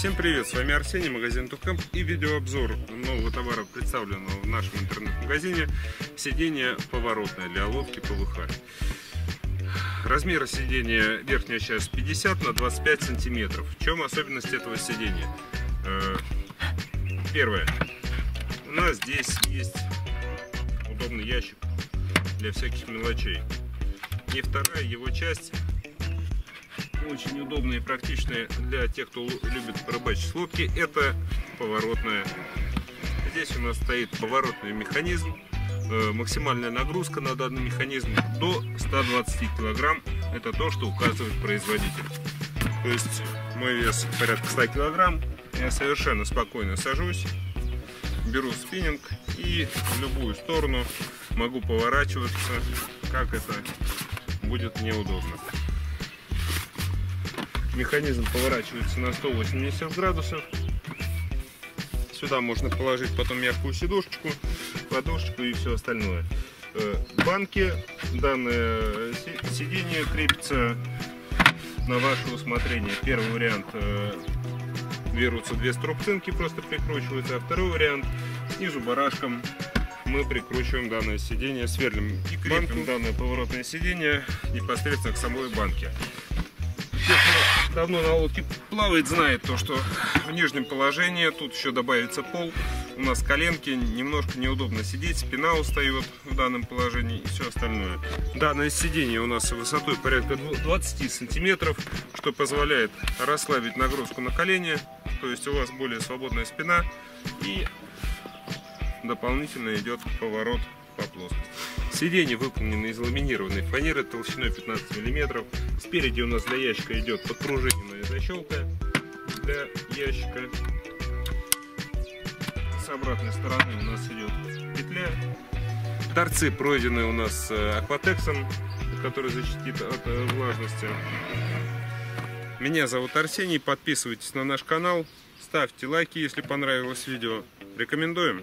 Всем привет, с вами Арсений, магазин Тукамп и видеообзор нового товара, представленного в нашем интернет-магазине. Сиденье поворотное для лодки ПВХ. Размеры сидения верхняя часть 50 на 25 сантиметров. В чем особенность этого сидения? Э, первое. У нас здесь есть удобный ящик для всяких мелочей. И вторая его часть очень удобная и практичная для тех, кто любит рыбачить с лодки, это поворотная. Здесь у нас стоит поворотный механизм, э, максимальная нагрузка на данный механизм до 120 килограмм. Это то, что указывает производитель. То есть мой вес порядка 100 килограмм. Я совершенно спокойно сажусь, беру спиннинг и в любую сторону могу поворачиваться, как это будет мне удобно. Механизм поворачивается на 180 градусов. Сюда можно положить потом мягкую сидушечку, подушечку и все остальное. Э, банки, данное сиденье крепится на ваше усмотрение. Первый вариант э, берутся две струбцинки, просто прикручиваются, а второй вариант снизу барашком мы прикручиваем данное сиденье, сверлим и крепим данное поворотное сиденье непосредственно к самой банке давно на лодке плавает, знает то, что в нижнем положении тут еще добавится пол. У нас коленки, немножко неудобно сидеть, спина устает в данном положении и все остальное. Данное сиденье у нас высотой порядка 20 сантиметров, что позволяет расслабить нагрузку на колени, то есть у вас более свободная спина и дополнительно идет поворот по плоскости. Сиденье выполнено из ламинированной фанеры толщиной 15 мм. Спереди у нас для ящика идет подпружиненная защелка для ящика. С обратной стороны у нас идет петля. Торцы пройдены у нас э, акватексом, который защитит от э, влажности. Меня зовут Арсений, подписывайтесь на наш канал, ставьте лайки, если понравилось видео. Рекомендуем.